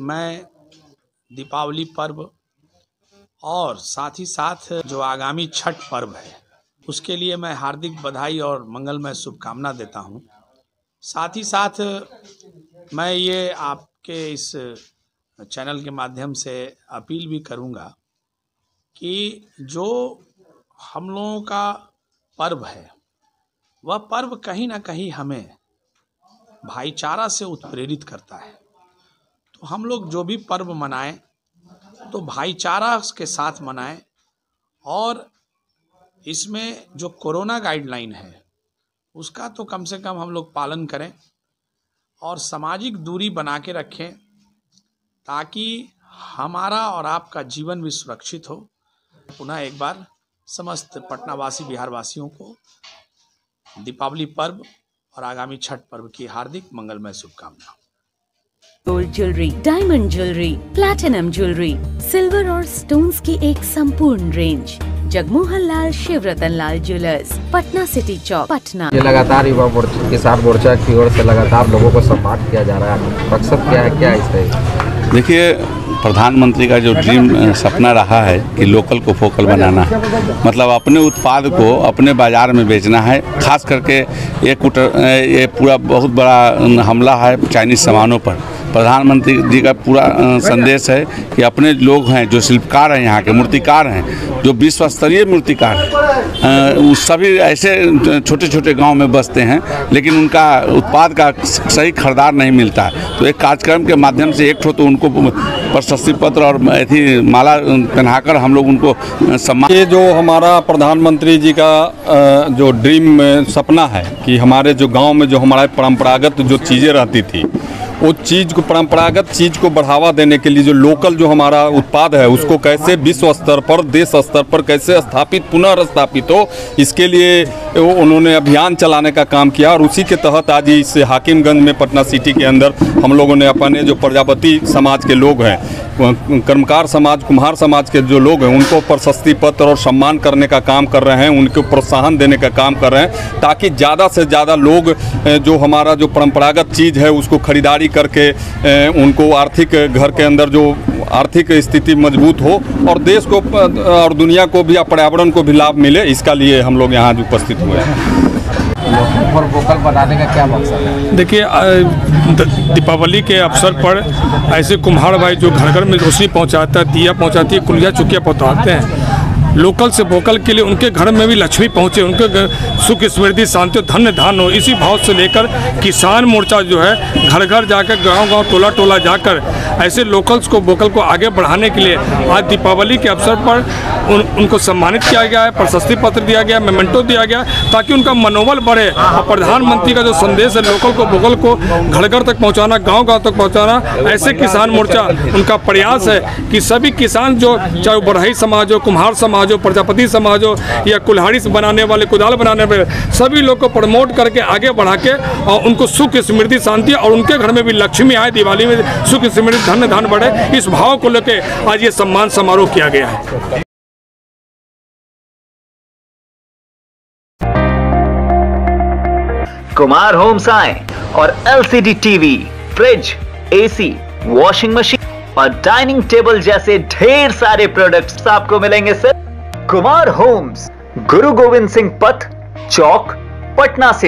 मैं दीपावली पर्व और साथ ही साथ जो आगामी छठ पर्व है, उसके लिए मैं हार्दिक बधाई और मंगलमय शुभकामना देता हूँ। साथ ही साथ मैं ये आपके इस चैनल के माध्यम से अपील भी करूँगा कि जो हम लोगों का पर्व है, वह पर्व कहीं ना कहीं हमें भाईचारा से उत्प्रेरित करता है। तो हम लोग जो भी पर्व मनाएँ तो भाईचारा के साथ मनाएँ और इसमें जो कोरोना गाइडलाइन है, उसका तो कम से कम हम लोग पालन करें और सामाजिक दूरी बना के रखें ताकि हमारा और आपका जीवन भी सुरक्षित हो। पुनः एक बार समस्त पटनावासी बिहार वासियों को दीपावली पर्व और आगामी छठ पर्व की हार्दिक मंगलमय शुभकामना gold jewellery diamond jewellery platinum jewellery silver और स्टोन्स की एक संपूर्ण range Jagmohan Lal Shiv Ratan Lal jewellers Patna city Chowk Patna. ये लगातार युवा मोर्चा किसान मोर्चा की ओर से लगातार लोगों को सम्मान किया जा रहा है। मकसद क्या है क्या इससे देखिए प्रधानमंत्री का जो ड्रीम सपना रहा है कि लोकल को फोकल बनाना है मतलब अपने उत्पाद को अपने बाज़ार में बेचना है खास करके ये कुट अ, ये पूरा बहुत बड़ा हमला है चाइनीज़ सामानों पर। प्रधानमंत्री जी का पूरा संदेश है कि अपने लोग हैं जो शिल्पकार हैं यहाँ के मूर्तिकार हैं जो विश्व स्तरीय मूर्तिकार हैं। वो सभी ऐसे छोटे छोटे गाँव में बसते हैं लेकिन उनका उत्पाद का सही खरीदार नहीं मिलता। है तो एक कार्यक्रम के माध्यम से एक ठो तो उनको प्रशस्ति पत्र और ऐसी माला पहनाकर हम लोग उनको सम्मान ये जो हमारा प्रधानमंत्री जी का जो ड्रीम सपना है कि हमारे जो गाँव में जो हमारा परंपरागत जो चीज़ें रहती थी वो चीज़ को परंपरागत चीज़ को बढ़ावा देने के लिए जो लोकल जो हमारा उत्पाद है, उसको कैसे विश्व स्तर पर, देश स्तर पर कैसे स्थापित पुनः स्थापित हो, इसके लिए उन्होंने अभियान चलाने का काम किया और उसी के तहत आज इस हाकिमगंज में पटना सिटी के अंदर हम लोगों ने अपने जो प्रजापति समाज के लोग हैं कर्मकार समाज, कुम्हार समाज के जो लोग हैं, उनको प्रशस्ति पत्र और सम्मान करने का काम कर रहे हैं, उनको प्रोत्साहन देने का काम कर रहे हैं, ताकि ज़्यादा से ज़्यादा लोग, जो हमारा जो परंपरागत चीज़ है, उसको खरीदारी करके उनको आर्थिक घर के अंदर जो आर्थिक स्थिति मज़बूत हो और देश को और दुनिया को भी पर्यावरण को भी लाभ मिले इसका लिए हम लोग यहाँ उपस्थित हुए हैं। और वोकल बनाने का क्या मकसद है? देखिए दीपावली के अवसर पर ऐसे कुम्हार भाई जो घर घर में रोशनी पहुंचाता है दिया पहुंचाती है कुलिया चुकिया पहुंचाते हैं। लोकल से वोकल के लिए उनके घर में भी लक्ष्मी पहुँचे, उनके सुख, समृद्धि, शांति धन्य धान हो, इसी भाव से लेकर किसान मोर्चा जो है घर घर जाकर गाँव गाँव टोला टोला जाकर, ऐसे लोकल्स को वोकल को आगे बढ़ाने के लिए आज दीपावली के अवसर पर उन, उनको सम्मानित किया गया है प्रशस्ति पत्र दिया गया मेमेंटो दिया गया ताकि उनका मनोबल बढ़े और प्रधानमंत्री का जो संदेश है लोकल को वोकल को घर घर तक पहुँचाना गाँव गाँव तक पहुँचाना ऐसे किसान मोर्चा उनका प्रयास है कि सभी किसान जो चाहे बढ़ई समाज हो कुम्हार समाज हो प्रजापति समाज हो या कुल्हाड़ी बनाने वाले कुदाल बनाने वाले सभी लोग को प्रमोट करके आगे बढ़ा के और उनको सुख समृद्धि शांति और उनके घर में भी लक्ष्मी आए दिवाली में सुख समृद्धि धन्य धन बढ़े इस भाव को लेकर आज ये सम्मान समारोह किया गया है। कुमार होम्स आए और LCD TV, fridge, AC washing machine और डाइनिंग टेबल जैसे ढेर सारे प्रोडक्ट्स आपको मिलेंगे सर। कुमार होम्स, गुरु गोविंद सिंह पथ, चौक, पटना से।